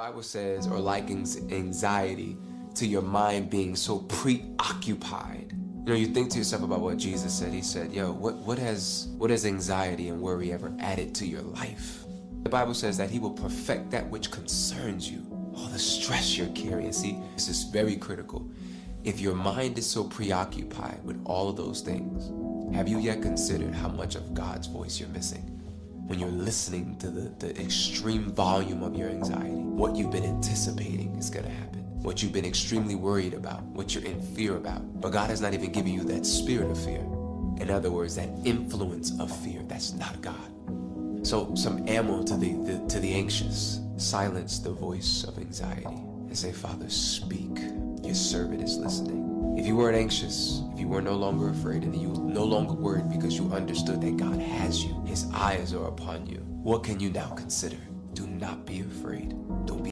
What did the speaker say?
Bible says, or likens anxiety to your mind being so preoccupied. You know, you think to yourself about what Jesus said. He said, yo, what, what has what has anxiety and worry ever added to your life? The Bible says that he will perfect that which concerns you. All the stress you're carrying. See, this is very critical. If your mind is so preoccupied with all of those things, have you yet considered how much of God's voice you're missing? When you're listening to the, the extreme volume of your anxiety, what you've been anticipating is going to happen, what you've been extremely worried about, what you're in fear about. But God has not even given you that spirit of fear. In other words, that influence of fear. That's not God. So, some ammo to the, the to the anxious. Silence the voice of anxiety and say, Father, speak. Your servant is listening. If you weren't anxious, if you were no longer afraid, and you no longer worried because you understood that God has you, His eyes are upon you, what can you now consider? Do not be afraid. Don't be